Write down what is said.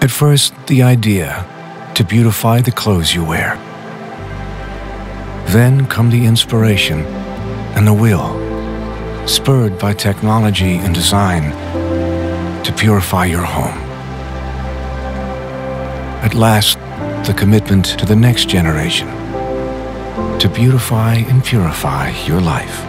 At first, the idea to beautify the clothes you wear. Then come the inspiration and the will, spurred by technology and design, to purify your home. At last, the commitment to the next generation, to beautify and purify your life.